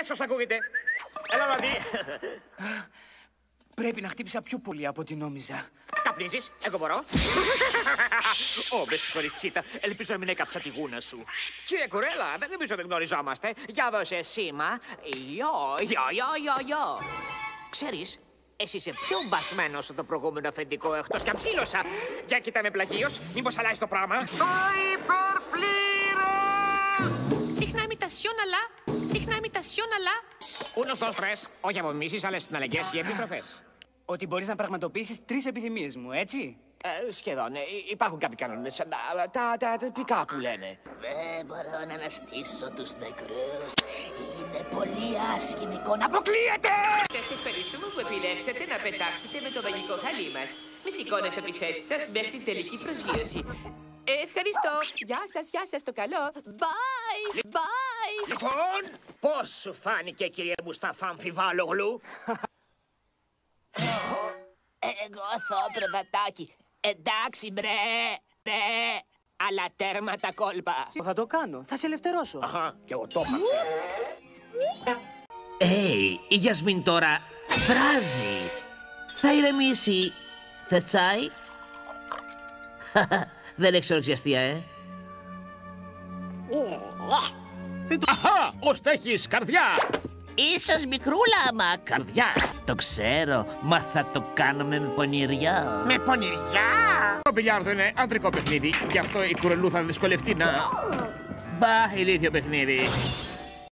έσως ακούγεται. Έλα να δει. Πρέπει να χτύπησα πιο πολύ από ό,τι νόμιζα. Καπνίζεις, εγώ μπορώ. Ω, με συγχωρητσίτα, ελπίζω να μην έκαψα τη γούνα σου. Κύριε Κουρέλα, δεν νομίζω ότι γνωριζόμαστε. Για δώσε σήμα. Γιο, γιο, γιο, γιο, γιο. Ξέρεις, εσύ είσαι πιο μπασμένος από το προηγούμενο αφεντικό, εκτός κι αν ψήλωσα. Για κοίτα με πλαγίος, μήπως αλλάζει το πράγμα. Το υπερπλήρες! Συχνά imitation, αλλά. Συχνά imitation, αλλά. Unos, dos, tres. Όχι απομιμήσεις, άλλες συναλλαγές ή επιστροφές. Ότι μπορείς να πραγματοποιήσεις τρεις επιθυμίες μου, έτσι; Ε, σχεδόν. Ε, υπάρχουν κάποιοι κανόνες. ε, Τα, τα, τα τυπικά που λένε. Δεν μπορώ να αναστήσω τους νεκρούς. Είναι πολύ άσχημη εικόνα. Αποκλείεται! Σας ευχαριστούμε που επιλέξατε να πετάξετε με το μαγικό χαλί μας. Μη σηκώνεστε από τη θέση σας μέχρι την τελική προσγείωση. Ε, ευχαριστώ. Γεια σας, γεια σας, το καλό. Bye, bye. Λοιπόν, πώς σου φάνηκε, κύριε Μουσταφά Αμφιβάλλογλου; Εγώ θώ προδατάκι. Εντάξει μπρε, μπρε. Αλλά τέρμα τα κόλπα. Θα το κάνω. Θα σε ελευθερώσω. Αχα, και εγώ το είχα Έι, η Γιασμίν τώρα βράζει. Θα ηρεμήσει. Θες τσάι; Δεν έχεις ορξιαστία, ε. Αχα, ως έχεις καρδιά. Ίσως μικρούλα, μα καρδιά. Το ξέρω, μα θα το κάνουμε με πονηριά. Με πονηριά; Το μπιλιάρδο είναι αντρικό παιχνίδι, γι' αυτό η κουρελού θα δυσκολευτεί να... Μπα, ηλίθιο παιχνίδι.